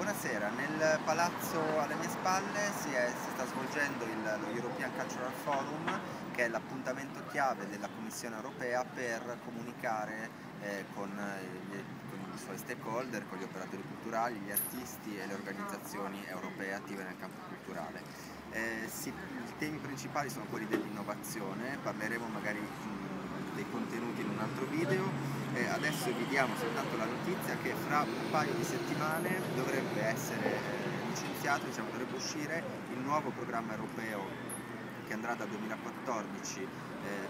buonasera. Nel palazzo alle mie spalle si, è, si sta svolgendo il, lo European Cultural Forum, che è l'appuntamento chiave della Commissione europea per comunicare eh, con, gli, con, i suoi stakeholder, con gli operatori culturali, gli artisti e le organizzazioni europee attive nel campo culturale. Eh, si, I temi principali sono quelli dell'innovazione, parleremo magari dei contenuti in un altro video eh, adesso vi diamo soltanto la notizia che fra un paio di settimane dovrebbe essere eh, licenziato, diciamo, dovrebbe uscire il nuovo programma europeo che andrà dal 2014 eh,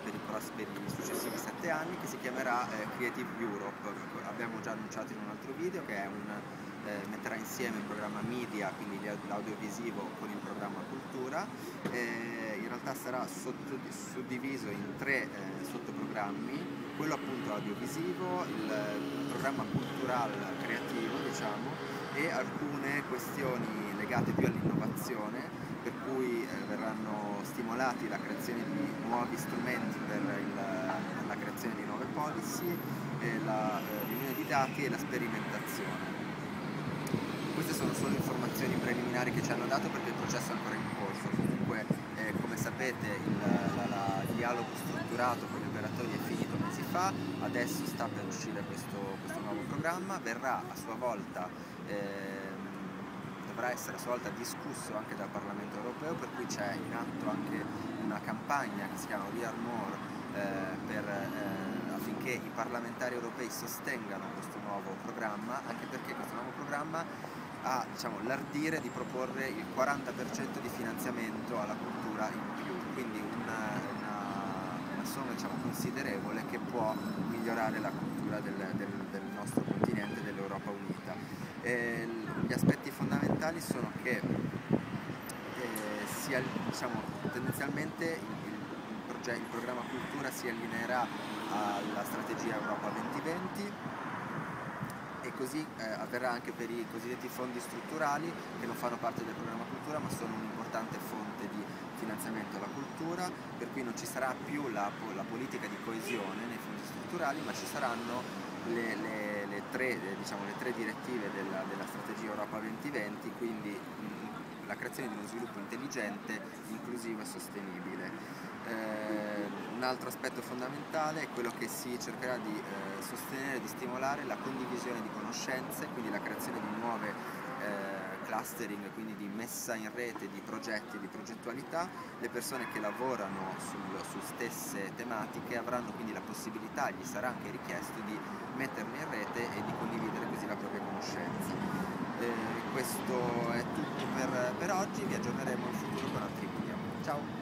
per, i, per, i, successivi sette anni che si chiamerà eh, Creative Europe. Abbiamo già annunciato in un altro video che un, eh, metterà insieme il programma media, quindi l'audiovisivo con il programma cultura. Realtà sarà suddiviso in tre eh, sottoprogrammi quello appunto audiovisivo, il programma culturale creativo diciamo e alcune questioni legate più all'innovazione per cui eh, verranno stimolati la creazione di nuovi strumenti per il, la creazione di nuove policy, la eh, riunione di dati e la sperimentazione. Queste sono solo informazioni preliminari che ci hanno dato perché il processo è ancora in corso, comunque eh, come sapete il, dialogo strutturato con gli operatori è finito fa, adesso sta per uscire questo, questo nuovo programma, verrà a sua volta, ehm, dovrà essere a sua volta discusso anche dal Parlamento europeo, per cui c'è in atto anche una campagna che si chiama We Are More eh, eh, affinché i parlamentari europei sostengano questo nuovo programma, anche perché questo nuovo programma ha diciamo, l'ardire di proporre il 40% di finanziamento alla cultura in più, quindi una, somma diciamo, considerevole che può migliorare la cultura del, del, del nostro continente, dell'Europa unita. E gli aspetti fondamentali sono che eh, sia, diciamo, tendenzialmente il, il, il, programma cultura si allineerà alla strategia Europa 2020 e così eh, avverrà anche per i cosiddetti fondi strutturali che non fanno parte del programma cultura ma sono un'importante fonte di finanziamento alla cultura, per cui non ci sarà più la, la politica di coesione nei fondi strutturali, ma ci saranno le, le, le, tre, diciamo, le tre, direttive della, della, strategia Europa 2020, quindi la creazione di uno sviluppo intelligente, inclusivo e sostenibile. Eh, un altro aspetto fondamentale è quello che si cercherà di eh, sostenere e di stimolare la condivisione di conoscenze, quindi la creazione di nuove eh, clustering, quindi di messa in rete di progetti e di progettualità, le persone che lavorano sul, su stesse tematiche avranno quindi la possibilità, gli sarà anche richiesto di metterle in rete e di condividere così la propria conoscenza. Eh, questo per oggi, vi aggiorneremo in futuro con altri video. Ciao!